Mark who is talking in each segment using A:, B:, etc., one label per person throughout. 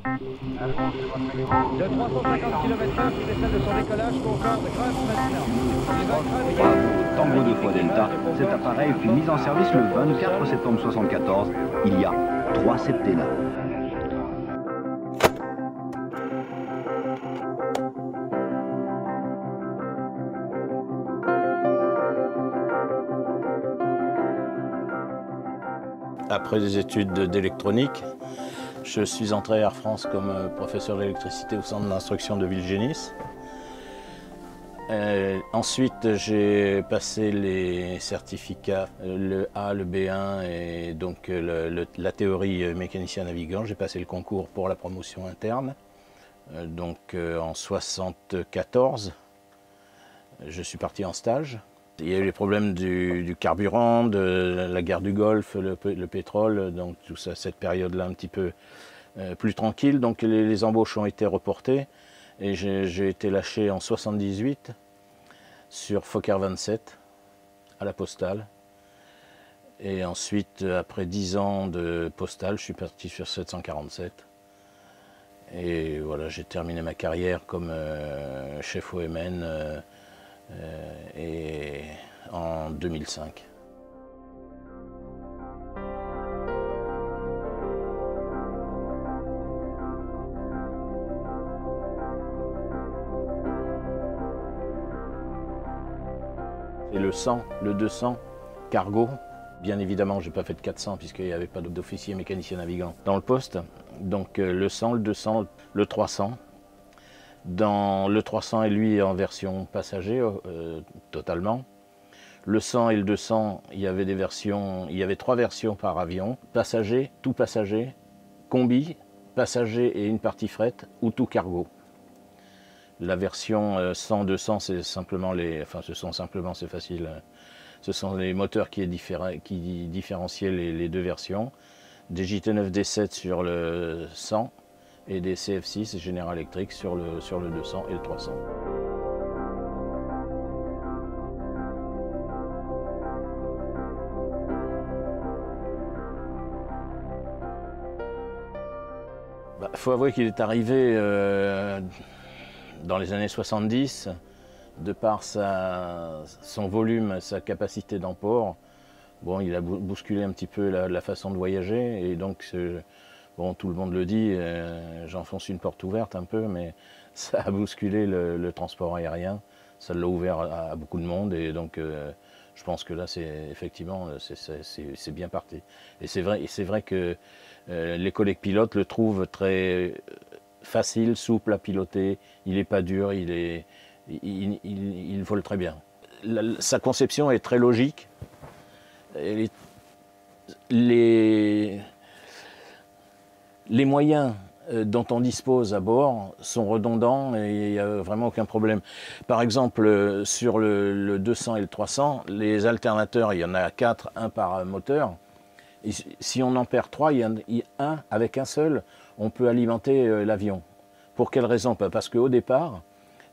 A: De 350 km/h, décède de son décollage, Concorde grimpe maintenant.
B: Tango de fois Delta, cet appareil fut mis en service le 24 septembre 1974, il y a trois septennats.
C: Après des études d'électronique, je suis entré à Air France comme euh, professeur d'électricité au centre d'instruction de Villegénis. Euh, ensuite, j'ai passé les certificats, euh, le A, le B1 et donc la théorie mécanicien navigant. J'ai passé le concours pour la promotion interne. Donc en 74, je suis parti en stage. Il y a eu les problèmes du, carburant, de la guerre du Golfe, le, pétrole, donc tout ça, cette période-là un petit peu euh, plus tranquille. Donc les, embauches ont été reportées et j'ai été lâché en 78 sur Fokker 27 à la postale. Et ensuite, après 10 ans de postale, je suis parti sur 747. Et voilà, j'ai terminé ma carrière comme euh, chef OMN euh, et en 2005. Et le 100, le 200, cargo. Bien évidemment, je n'ai pas fait de 400 puisqu'il n'y avait pas d'officier mécanicien navigant dans le poste. Donc euh, le 100, le 200, le 300. Dans le 300 et lui en version passager euh, totalement. Le 100 et le 200, il y avait des versions, il y avait trois versions par avion passager, tout passager, combi, passager et une partie fret ou tout cargo. La version euh, 100-200, c'est simplement les, enfin, ce sont simplement, c'est facile. euh, Ce sont les moteurs qui, qui différenciaient les, les deux versions. Des JT9 D7 sur le 100 et des CF6 General Electric sur le, sur le 200 et le 300. Il faut avouer qu'il est arrivé euh, dans les années 70, de par sa- son volume, sa capacité d'emport. Bon, il a bou- bousculé un petit peu la, la façon de voyager et donc, bon, tout le monde le dit, euh, j'enfonce une porte ouverte un peu, mais ça a bousculé le, transport aérien. Ça l'a ouvert à, beaucoup de monde et donc euh, je pense que là, c'est effectivement, c'est- c'est bien parti. Et c'est vrai, vrai que euh, les collègues pilotes le trouvent très facile, souple à piloter. Il n'est pas dur, il, est, il, vole très bien. Sa conception est très logique. Les, les moyens euh, dont on dispose à bord sont redondants et il n'y a vraiment aucun problème. Par exemple, euh, sur le, le 200 et le 300, les alternateurs, il y en a quatre, un par moteur. Si- on en perd trois, il y en a un avec un seul, on peut alimenter euh, l'avion. Pour quelle raison? Parce qu'au départ,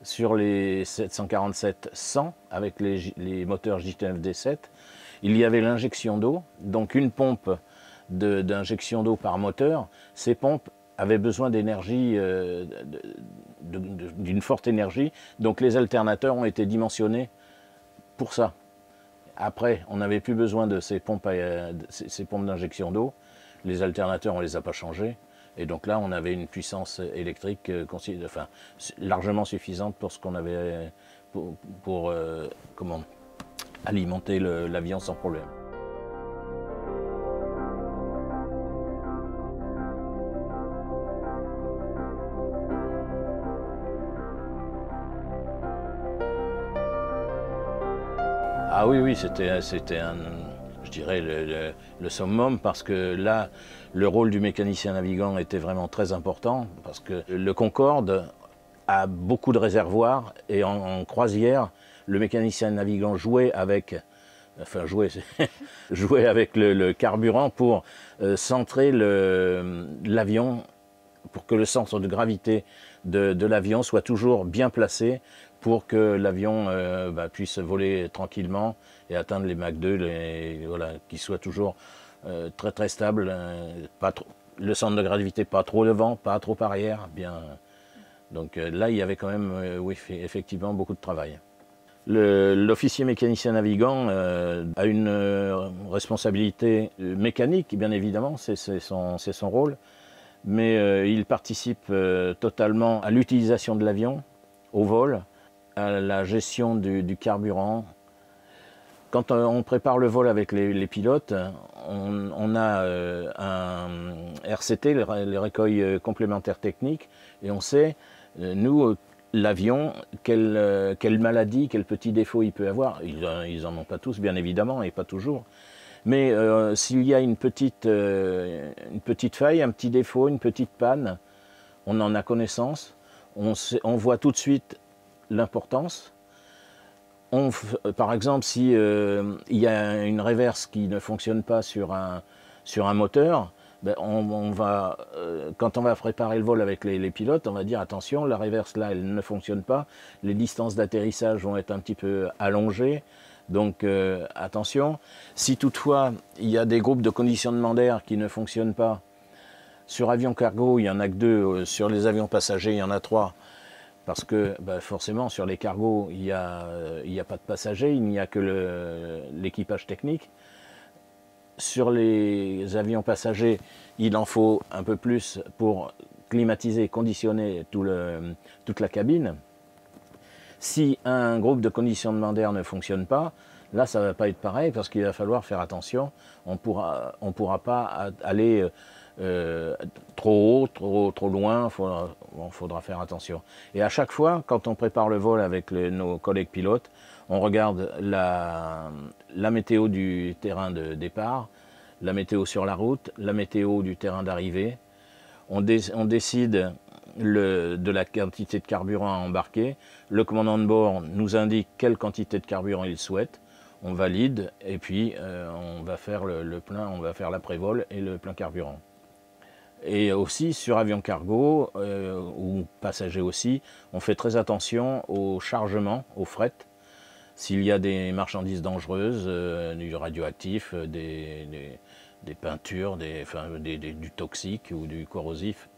C: sur les 747-100, avec les, les moteurs JT9D7, il y avait l'injection d'eau, donc une pompe d'injection d'eau par moteur. Ces pompes avaient besoin d'énergie, euh, d'une forte énergie, donc les alternateurs ont été dimensionnés pour ça. Après, on n'avait plus besoin de ces pompes, à- pompes d'injection d'eau. Les alternateurs, on ne les a pas changés. Et donc là, on avait une puissance électrique euh, largement suffisante pour ce qu'on avait pour, euh, alimenter l'avion sans problème. Ah oui, oui, c'était, un, je dirais, le, summum parce que là, le rôle du mécanicien navigant était vraiment très important parce que le Concorde a beaucoup de réservoirs et en, croisière, le mécanicien navigant jouait avec, le, carburant pour euh, centrer l'avion, pour que le centre de gravité de l'avion soit toujours bien placé pour que l'avion euh, bah, puisse voler tranquillement et atteindre les Mach 2, les, voilà, qu'il soit toujours euh, très très stable, euh, pas trop, le centre de gravité pas trop devant, pas trop arrière, bien. Donc là, il y avait quand même, effectivement, beaucoup de travail. L'officier mécanicien navigant a une responsabilité mécanique, bien évidemment, c'est son, rôle, mais il participe totalement à l'utilisation de l'avion, au vol, à la gestion du carburant, quand on prépare le vol avec les, pilotes, on, a euh, un RCT, les, recueils euh, complémentaires techniques, et on sait, euh, nous, l'avion, quelle, maladie, quel petit défaut il peut avoir. Ils n'en ont pas tous, bien évidemment, et pas toujours. Mais s'il y a une petite, petite faille, un petit défaut, une petite panne, on en a connaissance, on, on voit tout de suite l'importance, euh, par exemple, si euh, il y a une réverse qui ne fonctionne pas sur un, sur un moteur, ben on, va, euh, quand on va préparer le vol avec les, pilotes, on va dire attention, la réverse là, elle ne fonctionne pas, les distances d'atterrissage vont être un petit peu allongées, donc attention. Si toutefois il y a des groupes de conditionnement d'air qui ne fonctionnent pas, sur avion cargo, il n'y en a que deux, sur les avions passagers, il y en a trois parce que bah, forcément sur les cargos, il n'y a, a, pas de passagers, il n'y a que l'équipage technique. Sur les avions passagers, il en faut un peu plus pour climatiser, conditionner toute la cabine. Si un groupe de conditionnement d'air ne fonctionne pas, là ça ne va pas être pareil parce qu'il va falloir faire attention. On ne pourra, on pourra pas aller euh, trop haut, trop, trop loin, il faudra, faire attention. Et à chaque fois, quand on prépare le vol avec nos collègues pilotes, on regarde la, météo du terrain de départ, la météo sur la route, la météo du terrain d'arrivée. On, décide de la quantité de carburant à embarquer. Le commandant de bord nous indique quelle quantité de carburant il souhaite. On valide et puis euh, on va faire le, plein, on va faire l'après-vol et le plein carburant. Et aussi sur avion cargo euh, ou passagers aussi, on fait très attention au chargement, au fret. S'il y a des marchandises dangereuses, euh, du radioactif, euh, des, peintures, du toxique ou du corrosif.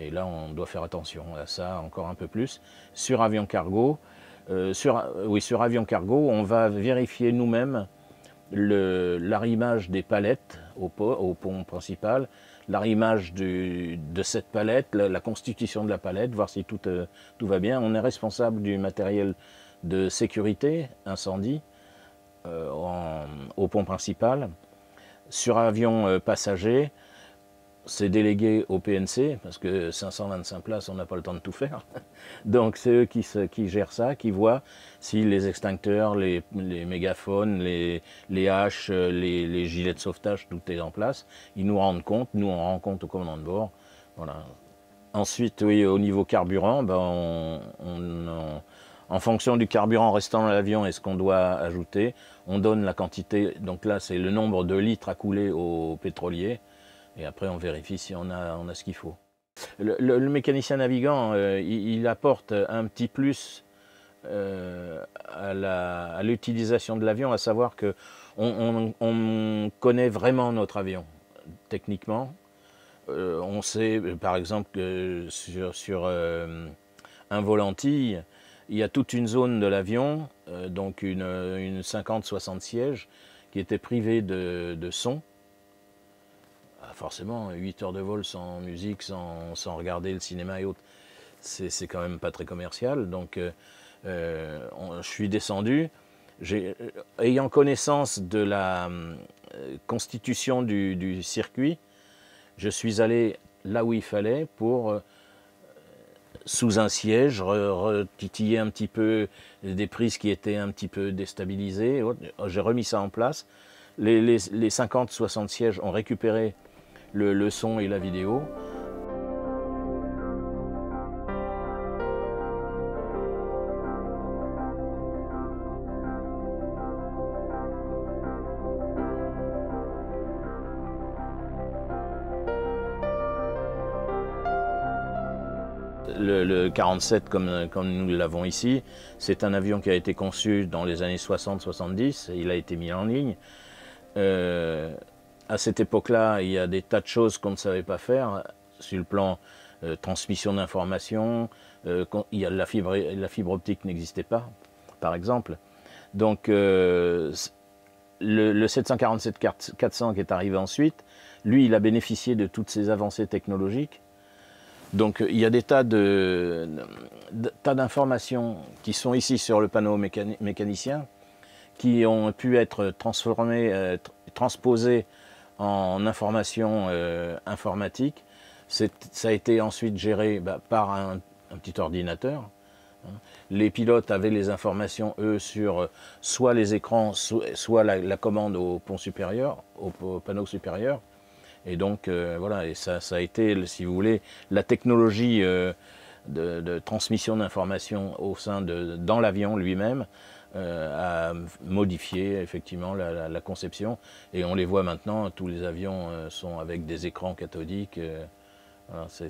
C: Et là, on doit faire attention à ça encore un peu plus. Sur avion cargo, sur, oui, sur avion cargo, on va vérifier nous-mêmes l'arrimage des palettes au pont principal l'arrimage de cette palette, la, constitution de la palette, voir si tout, euh, tout, va bien. On est responsable du matériel de sécurité, incendie, euh, au pont principal. Sur avion euh, passager, c'est délégué au PNC, parce que 525 places, on n'a pas le temps de tout faire. Donc c'est eux qui, gèrent ça, qui voient si les extincteurs, les, mégaphones, les, haches, les, les, gilets de sauvetage, tout est en place. Ils nous rendent compte, nous on rend compte au commandant de bord. Voilà. Ensuite, oui, au niveau carburant, ben en fonction du carburant restant dans l'avion et ce qu'on doit ajouter, on donne la quantité, donc là c'est le nombre de litres à couler au pétrolier, et après, on vérifie si on a, on a ce qu'il faut. Le, mécanicien navigant, euh, il, apporte un petit plus euh, à l'utilisation de l'avion, à savoir que on, connaît vraiment notre avion, techniquement. Euh, on sait, par exemple, que sur, sur un volantille, il y a toute une zone de l'avion, donc une, une 50-60 sièges, qui était privée de son forcément, 8 heures de vol sans musique, sans, sans regarder le cinéma et autres, c'est quand même pas très commercial. Donc, euh, euh, je suis descendu. Euh, ayant connaissance de la constitution du, circuit, je suis allé là où il fallait pour, sous un siège, retitiller un petit peu des prises qui étaient un petit peu déstabilisées. J'ai remis ça en place. Les, les, les 50-60 sièges ont récupéré le, son et la vidéo. Le, 47, comme, comme nous l'avons ici, c'est un avion qui a été conçu dans les années 60-70, il a été mis en ligne. Euh, à cette époque-là, il y a des tas de choses qu'on ne savait pas faire sur le plan euh, transmission d'informations. Euh, la fibre, optique n'existait pas, par exemple. Donc euh, le, le 747-400 qui est arrivé ensuite, lui, il a bénéficié de toutes ces avancées technologiques. Donc il y a des tas de, tas d'informations qui sont ici sur le panneau mécanicien, qui ont pu être transformées, transposées en informations euh, informatiques. Ça a été ensuite géré bah, par un, petit ordinateur. Hein. Les pilotes avaient les informations, eux, sur euh, soit les écrans, soit la, commande au pont supérieur, au panneau supérieur. Et donc, euh, voilà, et ça, a été, si vous voulez, la technologie euh, de, transmission d'informations au sein de, dans l'avion lui-même euh, a modifié effectivement la, conception. Et on les voit maintenant, tous les avions sont avec des écrans cathodiques. Voilà, ça,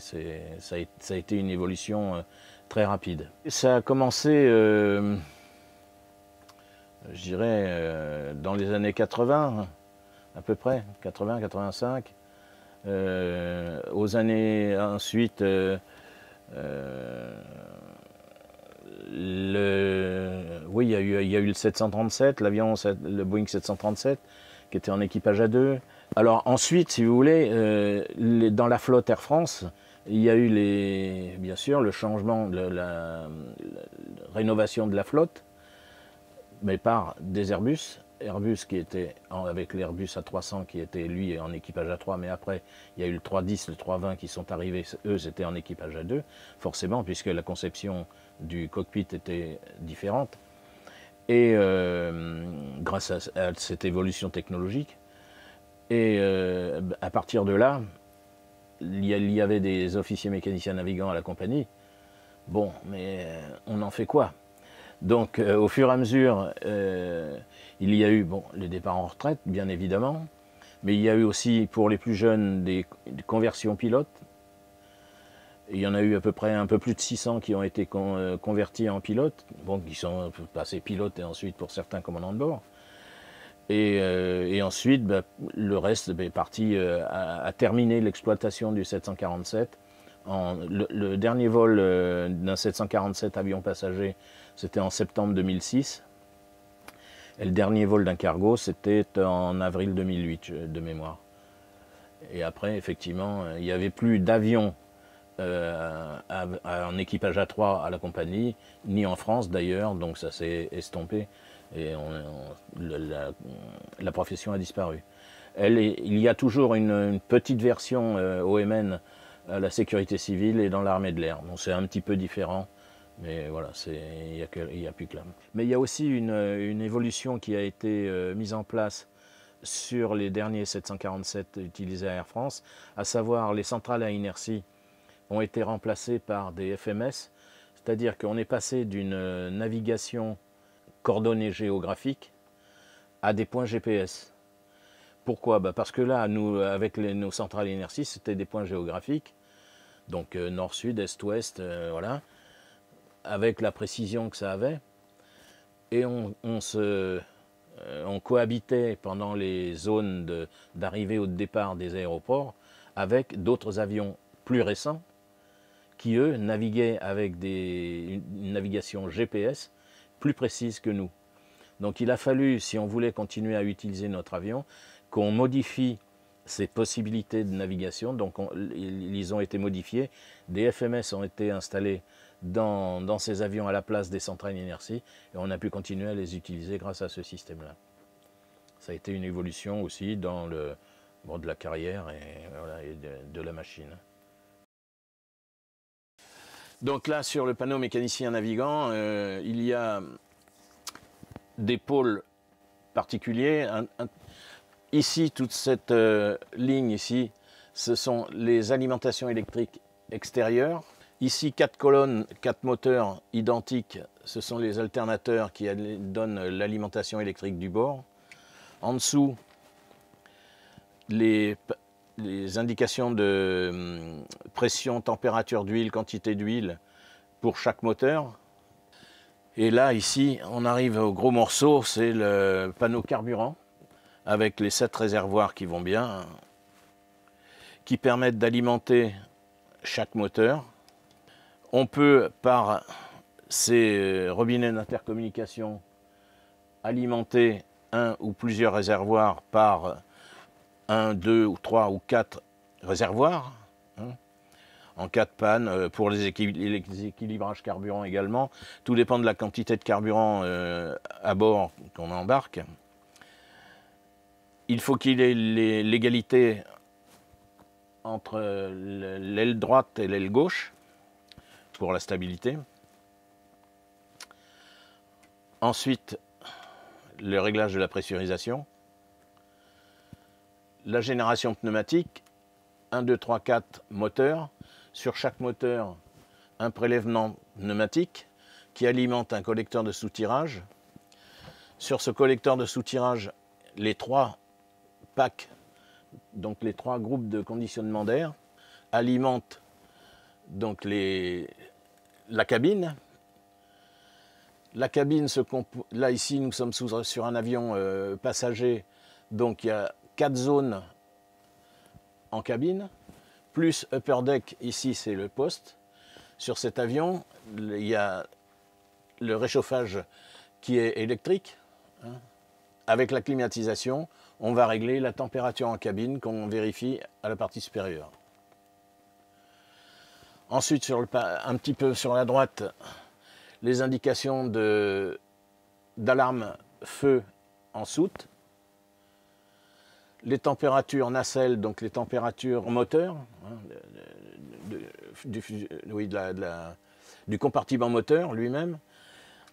C: a, été une évolution très rapide. Ça a commencé, je dirais, dans les années 80, à peu près, 80, 85. Euh, aux années ensuite, euh, euh, oui, il y, a eu, le 737, l'avion, le Boeing 737, qui était en équipage à deux. Alors ensuite, si vous voulez, les, dans la flotte Air France, il y a eu bien sûr le changement, la rénovation de la flotte, mais par des Airbus. Airbus qui était avec l'Airbus A300 qui était lui en équipage A3, mais après il y a eu le 310, le 320 qui sont arrivés, eux c'était en équipage A2, forcément puisque la conception du cockpit était différente. Et euh, grâce à, cette évolution technologique, et euh, à partir de là, il y avait des officiers mécaniciens navigants à la compagnie. Bon, mais euh, on en fait quoi? Donc euh, au fur et à mesure, euh, il y a eu bon, les départs en retraite, bien évidemment, mais il y a eu aussi pour les plus jeunes des, conversions pilotes. Il y en a eu à peu près un peu plus de 600 qui ont été euh, convertis en pilotes, bon, qui sont passés pilotes et ensuite pour certains commandants de bord. Et, ensuite, bah, le reste est parti à, terminer l'exploitation du 747. le, le, dernier vol d'un 747 avion passager c'était en septembre 2006. Et le dernier vol d'un cargo, c'était en avril 2008, de mémoire. Et après, effectivement, il n'y avait plus d'avions euh, en équipage A3 à la compagnie, ni en France d'ailleurs, donc ça s'est estompé et la, profession a disparu. il y a toujours une, petite version euh, OMN à la sécurité civile et dans l'armée de l'air. C'est un petit peu différent. Mais voilà, il n'y a, plus que là. Mais il y a aussi une, évolution qui a été euh, mise en place sur les derniers 747 utilisés à Air France, à savoir les centrales à inertie ont été remplacées par des FMS, c'est-à-dire qu'on est passé d'une euh, navigation coordonnée géographique à des points GPS. Pourquoi? Bah Parce que là, nous, avec nos centrales à inertie, c'était des points géographiques, donc euh, nord-sud, est-ouest, voilà avec la précision que ça avait. Et on, se, euh, on cohabitait pendant les zones d'arrivée ou de départ des aéroports avec d'autres avions plus récents qui, eux, naviguaient avec des, une navigation GPS plus précise que nous. Donc il a fallu, si on voulait continuer à utiliser notre avion, qu'on modifie ces possibilités de navigation. Donc ils ont été modifiés. Des FMS ont été installés dans, ces avions à la place des centrales d'inertie et on a pu continuer à les utiliser grâce à ce système-là. Ça a été une évolution aussi dans le bon, de la carrière et, de, la machine. Donc là, sur le panneau mécanicien navigant, euh, il y a des pôles particuliers. ici, toute cette euh, ligne ici, ce sont les alimentations électriques extérieures Ici, quatre colonnes, quatre moteurs identiques, ce sont les alternateurs qui donnent l'alimentation électrique du bord. En dessous, les, indications de hum, pression, température d'huile, quantité d'huile pour chaque moteur. Et là, ici, on arrive au gros morceau, c'est le panneau carburant. avec les sept réservoirs qui vont bien, qui permettent d'alimenter chaque moteur. On peut, par ces robinets d'intercommunication, alimenter un ou plusieurs réservoirs par un, deux ou trois ou quatre réservoirs. Hein. en cas de panne, euh, pour les, équilibrages carburant également. Tout dépend de la quantité de carburant euh, à bord qu'on embarque. Il faut qu'il ait l'égalité entre l'aile droite et l'aile gauche pour la stabilité. Ensuite, le réglage de la pressurisation. La génération pneumatique, 1, 2, 3, 4 moteurs. Sur chaque moteur, un prélèvement pneumatique qui alimente un collecteur de soutirage. Sur ce collecteur de soutirage, les trois packs, donc les trois groupes de conditionnement d'air, alimentent donc les, la cabine. La cabine se là ici nous sommes sur un avion euh, passager, donc il y a quatre zones en cabine, plus upper deck, ici c'est le poste. Sur cet avion, il y a le réchauffage qui est électrique. Hein. Avec la climatisation, on va régler la température en cabine qu'on vérifie à la partie supérieure. Ensuite, un petit peu sur la droite, les indications d'alarme feu en soute, les températures nacelles, donc les températures moteur, hein, du compartiment moteur lui-même.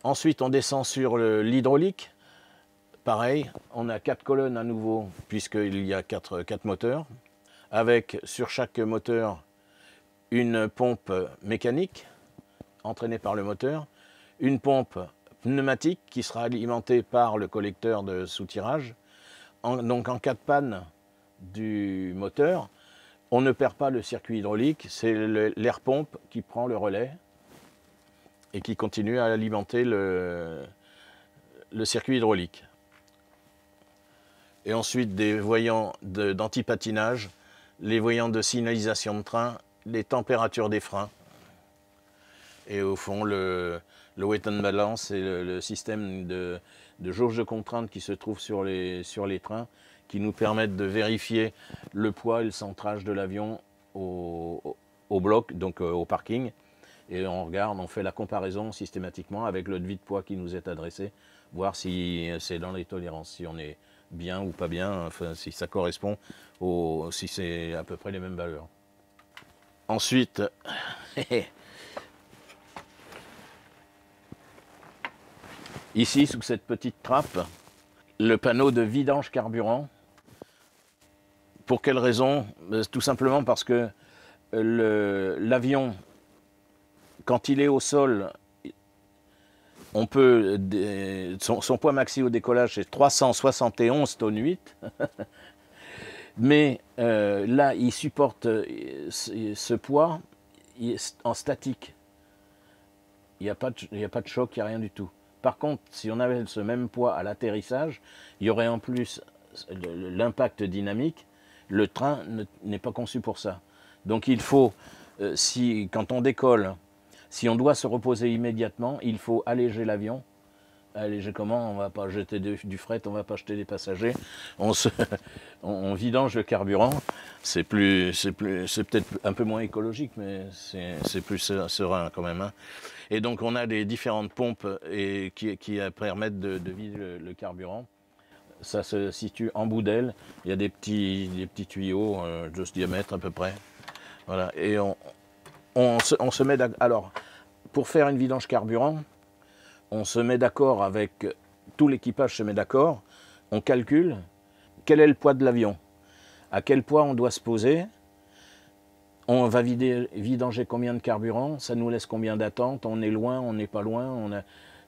C: Ensuite, on descend sur l'hydraulique. Pareil, on a quatre colonnes à nouveau, puisqu'il y a quatre moteurs, avec sur chaque moteur une pompe mécanique entraînée par le moteur, une pompe pneumatique qui sera alimentée par le collecteur de soutirage. donc en cas de panne du moteur, on ne perd pas le circuit hydraulique, c'est l'air pompe qui prend le relais et qui continue à alimenter le, le circuit hydraulique et ensuite des voyants d'antipatinage, les voyants de signalisation de train, les températures des freins. Et au fond, le, le weight and balance et le, système de, jauge de contrainte qui se trouve sur les, sur les trains, qui nous permettent de vérifier le poids et le centrage de l'avion au, au, bloc, donc euh, au parking. Et on regarde, on fait la comparaison systématiquement avec le devis de poids qui nous est adressé, voir si c'est dans les tolérances, si on est bien ou pas bien, enfin, si ça correspond, au, si c'est à peu près les mêmes valeurs. Ensuite, ici, sous cette petite trappe, le panneau de vidange carburant. Pour quelle raison? Ben, Tout simplement parce que l'avion, quand il est au sol, on peut, son, poids maxi au décollage c'est 371 tonnes 8, mais euh, là il supporte euh, ce, poids en statique. Il n'y a, pas de, a pas de choc, il n'y a rien du tout. Par contre, si on avait ce même poids à l'atterrissage, il y aurait en plus l'impact dynamique. Le train n'est pas conçu pour ça. Donc il faut, euh, si, quand on décolle, si on doit se reposer immédiatement, il faut alléger l'avion. Alléger comment On va pas jeter du fret, on va pas jeter des passagers. On, se, on, vidange le carburant. C'est plus, c'est plus, c'est peut-être un peu moins écologique, mais c'est plus serein quand même. Hein. Et donc on a des différentes pompes et qui, qui permettent de, vider le, carburant. Ça se situe en bout d'aile. Il y a des petits, des petits tuyaux euh, de ce diamètre à peu près. Voilà. Et on, on se, met Alors, pour faire une vidange carburant, on se met d'accord avec tout l'équipage se met d'accord, on calcule quel est le poids de l'avion, à quel poids on doit se poser, on va vidanger combien de carburant, ça nous laisse combien d'attente, on est loin, on n'est pas loin,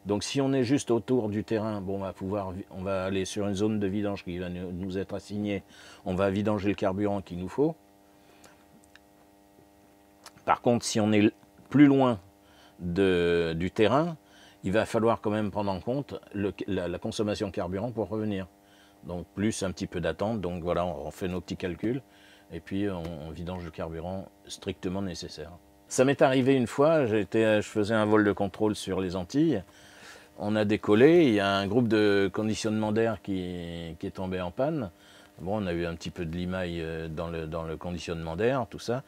C: donc si on est juste autour du terrain, on va pouvoir, on va aller sur une zone de vidange qui va nous être assignée, on va vidanger le carburant qu'il nous faut. Par contre, si on est plus loin du terrain, il va falloir quand même prendre en compte la, consommation carburant pour revenir. Donc plus un petit peu d'attente, donc voilà, on fait nos petits calculs et puis on, vidange le carburant strictement nécessaire. Ça m'est arrivé une fois, je faisais un vol de contrôle sur les Antilles, on a décollé, il y a un groupe de conditionnement d'air qui, est tombé en panne. Bon, on a eu un petit peu de limaille euh, dans le, dans le conditionnement d'air, tout ça.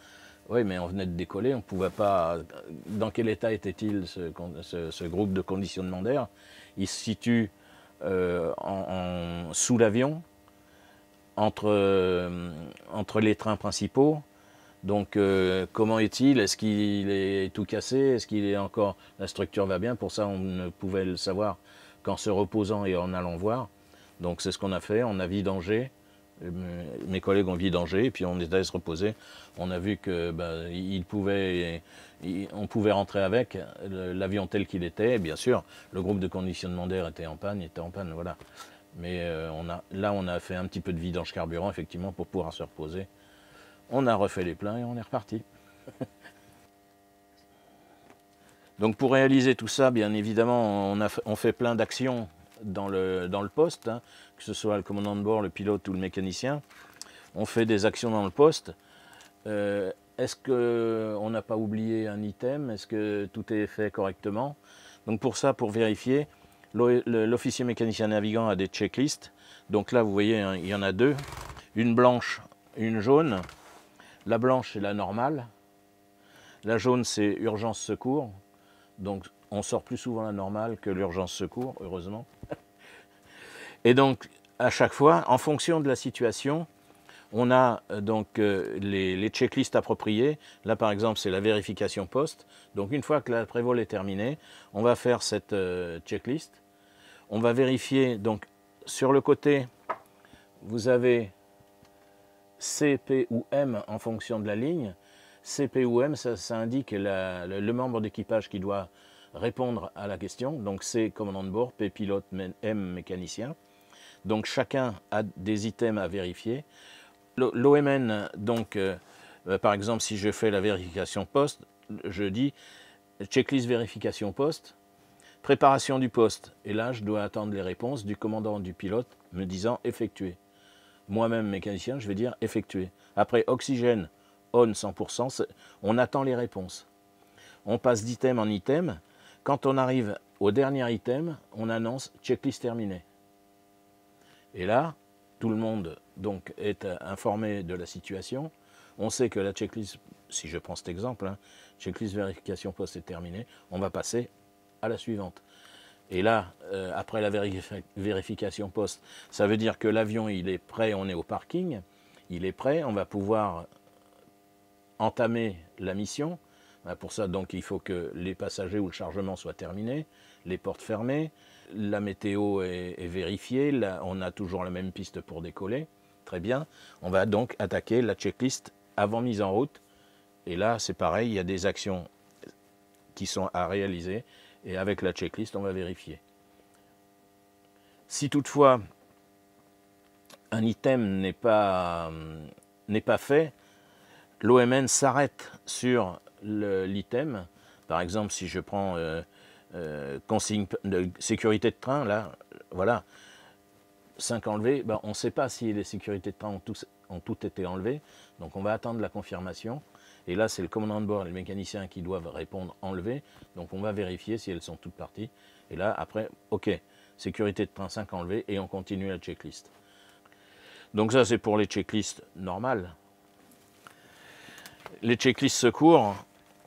C: Oui, mais on venait de décoller, on ne pouvait pas... Dans quel état était-il ce, groupe de conditionnement d'air? Il se situe euh, sous l'avion, entre, euh, entre les trains principaux. Donc euh, comment est-il? Est-ce qu'il est tout cassé? Est-ce qu'il est encore... La structure va bien, pour ça on ne pouvait le savoir qu'en se reposant et en allant voir. Donc c'est ce qu'on a fait, on a vidangé, mes collègues ont vidangé, et puis on est allé se reposer. On a vu que ben, pouvait, on pouvait rentrer avec l'avion tel qu'il était. Bien sûr, le groupe de conditionnement d'air était en panne, était en panne, voilà. Mais euh, là, on a fait un petit peu de vidange carburant, effectivement, pour pouvoir se reposer. On a refait les pleins et on est reparti. Donc pour réaliser tout ça, bien évidemment, on, a, fait plein d'actions dans le, dans le poste, hein, que ce soit le commandant de bord, le pilote ou le mécanicien. On fait des actions dans le poste. Euh, est-ce qu'on n'a pas oublié un item? Est-ce que tout est fait correctement? Donc pour ça, pour vérifier, l'officier mécanicien navigant a des checklists. Donc là, vous voyez, hein, il y en a deux. Une blanche, une jaune. La blanche, c'est la normale. La jaune, c'est urgence secours. Donc on sort plus souvent la normale que l'urgence secours, heureusement. Et donc, à chaque fois, en fonction de la situation, on a euh, donc euh, les, checklists appropriés. Là, par exemple, c'est la vérification poste. Donc, une fois que la prévol est terminée, on va faire cette euh, checklist. On va vérifier, donc, sur le côté, vous avez C, P ou M en fonction de la ligne. C, P ou M, ça, indique le, membre d'équipage qui doit répondre à la question. Donc C, commandant de bord, P, pilote, M, mécanicien. Donc chacun a des items à vérifier. L'OMN, donc, euh, euh, par exemple, si je fais la vérification poste, je dis checklist vérification poste, préparation du poste. Et là, je dois attendre les réponses du commandant du pilote me disant effectuer. Moi-même, mécanicien, je vais dire effectuer. Après, oxygène, on 100%, on attend les réponses. On passe d'item en item. Quand on arrive au dernier item, on annonce checklist terminée. Et là, tout le monde donc est informé de la situation. On sait que la checklist, si je prends cet exemple, hein, checklist vérification poste est terminée, on va passer à la suivante. Et là, euh, après la vérification poste, ça veut dire que l'avion, est prêt, on est au parking, il est prêt, on va pouvoir entamer la mission. Bah, pour ça, donc, il faut que les passagers ou le chargement soient terminés, les portes fermées, la météo est, vérifiée, on a toujours la même piste pour décoller. Très bien. On va donc attaquer la checklist avant mise en route. Et là, c'est pareil, il y a des actions qui sont à réaliser. Et avec la checklist, on va vérifier. Si toutefois un item n'est pas, pas fait, l'OMN s'arrête sur l'item. Par exemple, si je prends euh, euh, consigne de sécurité de train, là, voilà, 5 enlevés, ben, on ne sait pas si les sécurités de train ont, ont toutes été enlevées, donc on va attendre la confirmation. Et là, c'est le commandant de bord et le mécanicien qui doivent répondre enlevé. Donc on va vérifier si elles sont toutes parties. Et là, après, OK, sécurité de train 5 enlevés et on continue la checklist. Donc ça, c'est pour les checklists normales. Les checklists secours,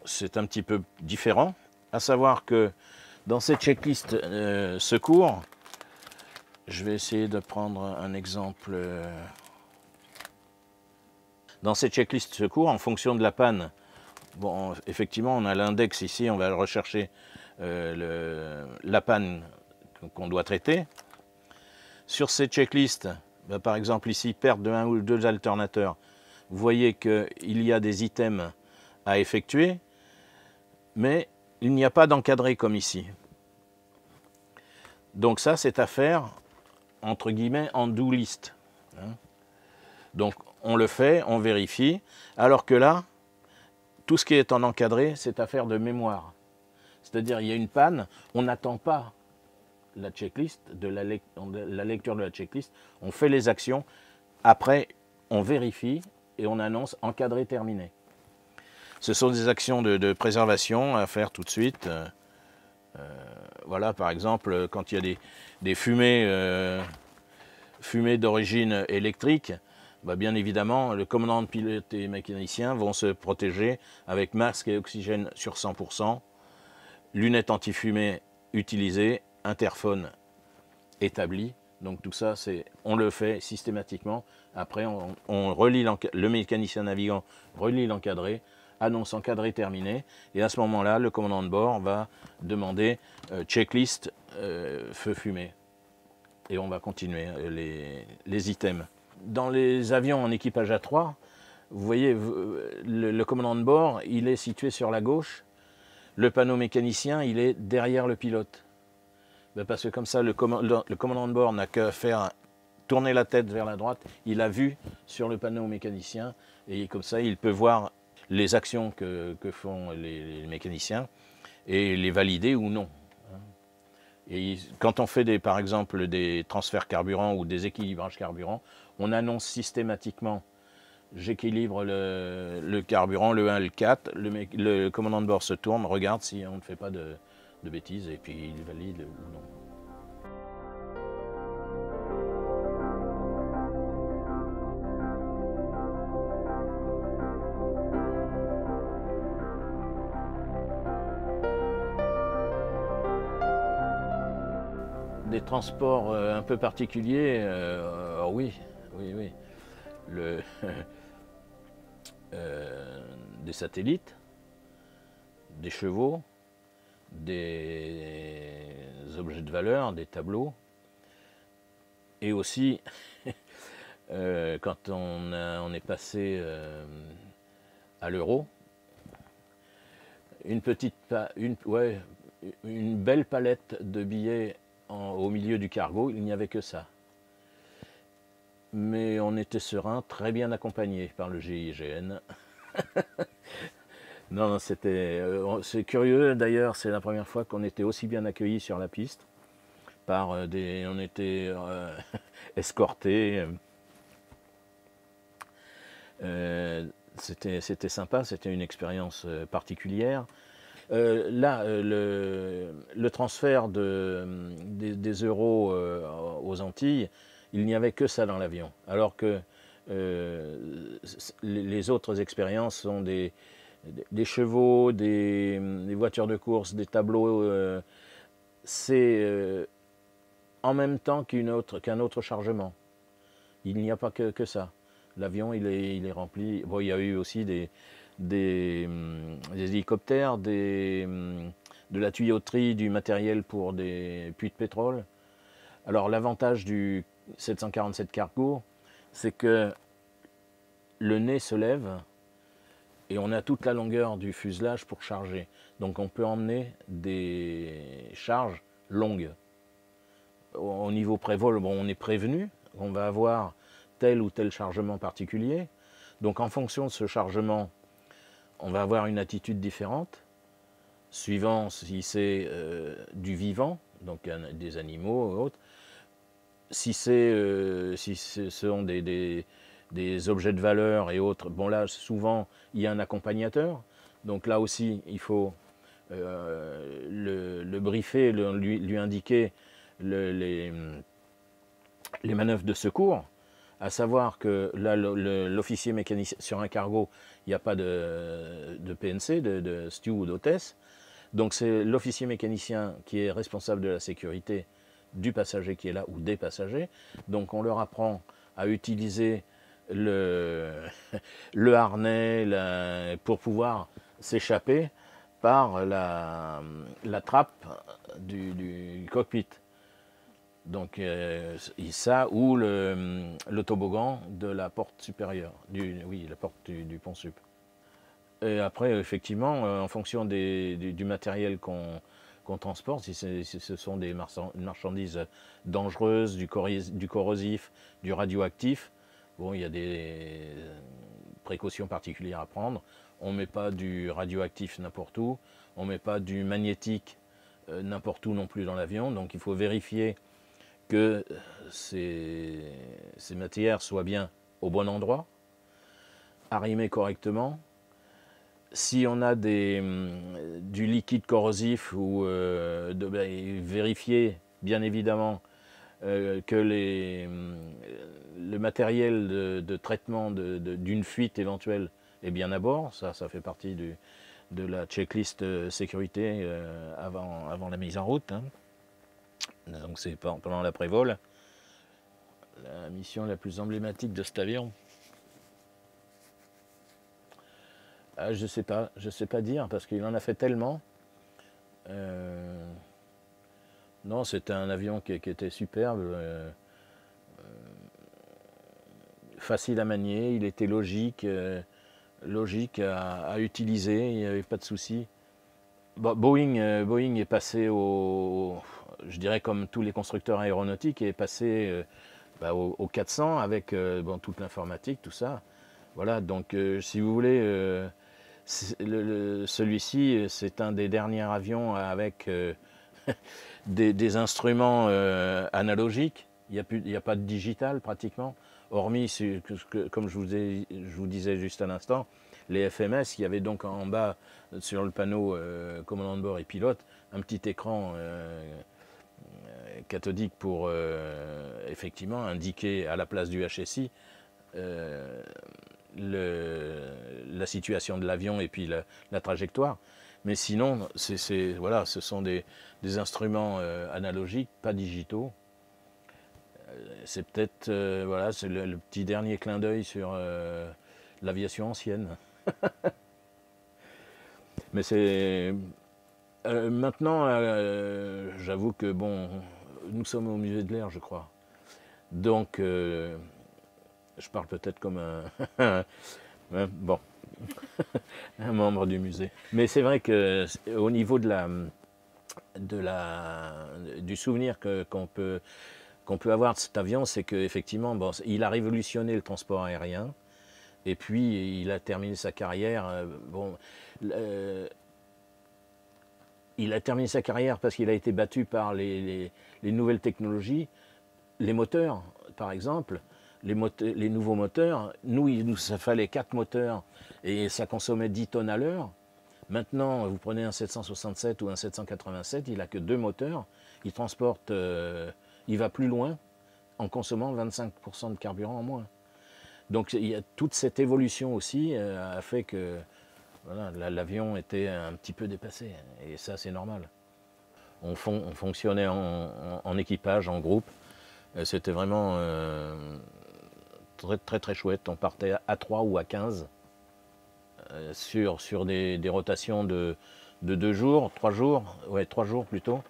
C: c'est un petit peu différent. À savoir que dans cette checklist euh, secours, je vais essayer de prendre un exemple. Euh, dans cette checklist secours, en fonction de la panne, bon, effectivement, on a l'index ici, on va rechercher euh, la panne qu'on doit traiter. Sur cette checklist, ben, par exemple ici, perte de un ou deux alternateurs, vous voyez qu'il y a des items à effectuer, mais il n'y a pas d'encadré comme ici. Donc ça, c'est à faire, entre guillemets, en do list. Hein. Donc on le fait, on vérifie, alors que là, tout ce qui est en encadré, c'est affaire de mémoire. C'est-à-dire, il y a une panne, on n'attend pas la checklist, la lecture de la checklist, on fait les actions, après on vérifie et on annonce encadré terminé. Ce sont des actions de, préservation à faire tout de suite. Euh, euh, voilà, par exemple, quand il y a des, fumées, euh, fumées d'origine électrique, bah, bien évidemment, le commandant de pilote et mécanicien vont se protéger avec masque et oxygène sur 100%, lunettes anti-fumée utilisées, interphone établi. Donc tout ça, on le fait systématiquement. Après, on, relie le mécanicien navigant relie l'encadré, annonce encadré terminé, et à ce moment-là, le commandant de bord va demander euh, checklist euh, feu fumé. Et on va continuer euh, les, les, items. Dans les avions en équipage A3, vous voyez, le, le commandant de bord, il est situé sur la gauche, le panneau mécanicien, il est derrière le pilote. Ben, parce que comme ça, le, commandant de bord n'a qu'à faire tourner la tête vers la droite, il a vu sur le panneau mécanicien, et comme ça, il peut voir les actions que, font les, mécaniciens et les valider ou non. Et quand on fait par exemple des transferts carburant ou des équilibrages carburant, on annonce systématiquement j'équilibre le, carburant, le 1, le 4, le, commandant de bord se tourne, regarde si on ne fait pas de bêtises et puis il valide ou non. Des transports euh, un peu particuliers, euh, oh oui, oui, oui. Euh, des satellites, des chevaux, des objets de valeur, des tableaux, et aussi quand on, est passé à l'euro, une petite, une belle palette de billets au milieu du cargo, il n'y avait que ça. Mais on était serein, très bien accompagné par le GIGN. Non, c'était. Euh, c'est curieux d'ailleurs, c'est la première fois qu'on était aussi bien accueillis sur la piste. Euh. On était euh, escortés. c'était sympa, c'était une expérience particulière. Là, le, le, transfert de, des, euros aux Antilles, il n'y avait que ça dans l'avion. Alors que les autres expériences sont des, chevaux, des, voitures de course, des tableaux, euh, c'est euh, en même temps qu'un autre, autre chargement. Il n'y a pas que, ça. L'avion, il est, il est rempli. Bon, il y a eu aussi des, des, hum, hélicoptères, des, hum, de la tuyauterie, du matériel pour des puits de pétrole. Alors l'avantage du 747 Cargo, c'est que le nez se lève et on a toute la longueur du fuselage pour charger. Donc on peut emmener des charges longues. Au niveau prévol, bon, on est prévenu, on va avoir tel ou tel chargement particulier. Donc en fonction de ce chargement, on va avoir une attitude différente, suivant si c'est euh, du vivant, donc des animaux ou autres, si, euh, si ce sont des, objets de valeur et autres, bon là souvent il y a un accompagnateur, donc là aussi il faut euh, le, briefer, lui, indiquer les, manœuvres de secours, à savoir que là l'officier mécanicien sur un cargo, il n'y a pas de, PNC, de, de stew ou d'hôtesse, donc c'est l'officier mécanicien qui est responsable de la sécurité du passager qui est là ou des passagers, donc on leur apprend à utiliser le, harnais pour pouvoir s'échapper par la trappe du, cockpit. Donc euh, ça ou le, le, toboggan de la porte supérieure, du, oui, la porte du, pont sup. Et après, effectivement, euh, en fonction du, matériel qu'on transporte, si, ce sont des marchandises dangereuses, du, corrosif, du radioactif, Bon, il y a des précautions particulières à prendre. On ne met pas du radioactif n'importe où, on ne met pas du magnétique euh, n'importe où non plus dans l'avion. Donc il faut vérifier que ces, ces matières soient bien au bon endroit, arrimées correctement. Si on a des, hum, du liquide corrosif, ou euh, de, ben, vérifier bien évidemment euh, que les, hum, le matériel de, de traitement d'une fuite éventuelle est bien à bord. Ça, ça fait partie du, de la checklist sécurité euh, avant, avant la mise en route. Hein. Donc c'est pendant l'après-vol. La mission la plus emblématique de cet avion. Ah, je sais pas, je sais pas dire parce qu'il en a fait tellement. Euh, non, c'était un avion qui, était superbe, euh, euh facile à manier, il était logique, logique à, utiliser, il n'y avait pas de souci. Bon, Boeing, Boeing est passé au, je dirais comme tous les constructeurs aéronautiques, est passé euh, bah, au, au, 400 avec bon, toute l'informatique, tout ça. Voilà, donc si vous voulez celui-ci, c'est un des derniers avions avec euh, des, instruments euh, analogiques. Il n'y a, pas de digital pratiquement, hormis, comme je vous, disais juste à l'instant, les FMS. Il y avait donc en bas, sur le panneau euh, commandant de bord et pilote, un petit écran euh, cathodique pour euh, effectivement indiquer à la place du HSI le, la situation de l'avion et puis la, trajectoire. Mais sinon, voilà, ce sont des, instruments euh, analogiques, pas digitaux. C'est peut-être euh, voilà, le, le, petit dernier clin d'œil sur euh, l'aviation ancienne. Mais c'est euh, maintenant, j'avoue que bon, nous sommes au musée de l'air, je crois. Donc je parle peut-être comme un, bon, un membre du musée. Mais c'est vrai que au niveau de la, de la, du souvenir qu'on qu peut, peut avoir de cet avion, c'est qu'effectivement, bon, il a révolutionné le transport aérien. Et puis, il a terminé sa carrière. Euh, bon, euh, il a terminé sa carrière parce qu'il a été battu par les, les, les nouvelles technologies, les moteurs, par exemple les, nouveaux moteurs. Nous, il nous ça fallait 4 moteurs et ça consommait 10 tonnes à l'heure. Maintenant, vous prenez un 767 ou un 787, il n'a que deux moteurs. Il transporte, euh, il va plus loin en consommant 25% de carburant en moins. Donc toute cette évolution aussi euh, a fait que voilà, l'avion était un petit peu dépassé. Et ça, c'est normal. On, fon on fonctionnait en, équipage, en groupe. C'était vraiment euh, très très très chouette. On partait à 3 ou à 15 euh, sur, des, rotations de, de 2 jours, 3 jours, ouais 3 jours plutôt,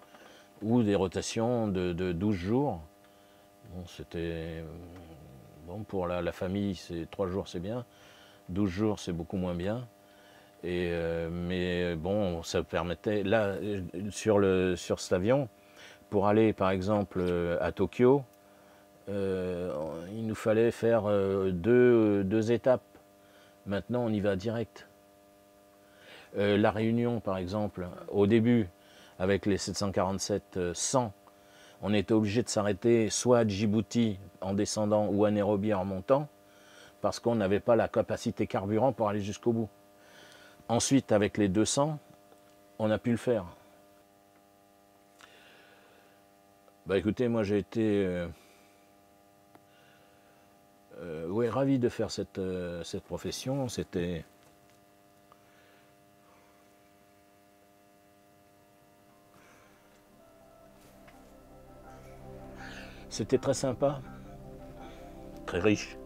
C: ou des rotations de, de 12 jours. C'était bon pour la, famille, c'est 3 jours c'est bien, 12 jours c'est beaucoup moins bien. Euh, mais bon, ça permettait là sur le sur cet avion pour aller par exemple à Tokyo, euh, il nous fallait faire euh, deux, deux, étapes. Maintenant, on y va direct. Euh, la Réunion, par exemple, au début, avec les 747-100, on était obligé de s'arrêter soit à Djibouti en descendant ou à Nairobi en montant, parce qu'on n'avait pas la capacité carburant pour aller jusqu'au bout. Ensuite, avec les 200, on a pu le faire. Bah écoutez, moi j'ai été euh, euh, ravi de faire cette, euh, cette profession. C'était. C'était très sympa, très riche.